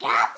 Get up,